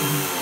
Mm-hmm.